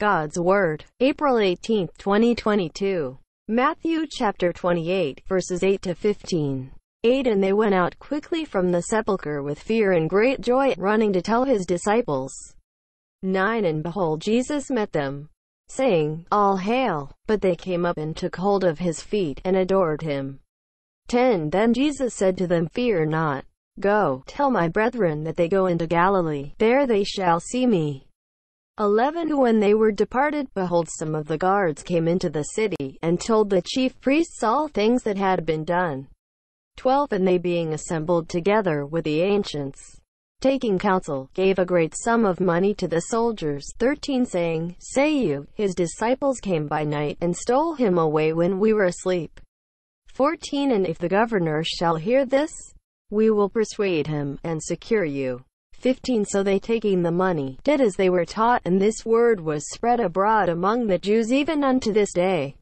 God's Word, April 18, 2022. Matthew chapter 28, verses 8 to 15. 8 And they went out quickly from the sepulchre with fear and great joy, running to tell his disciples. 9 And behold, Jesus met them, saying, All hail! But they came up and took hold of his feet, and adored him. 10 Then Jesus said to them, Fear not. Go, tell my brethren that they go into Galilee, there they shall see me. 11 When they were departed, behold some of the guards came into the city, and told the chief priests all things that had been done. 12 And they being assembled together with the ancients, taking counsel, gave a great sum of money to the soldiers. 13 Saying, Say you, his disciples came by night, and stole him away when we were asleep. 14 And if the governor shall hear this, we will persuade him, and secure you. 15 So they taking the money, did as they were taught, and this word was spread abroad among the Jews even unto this day.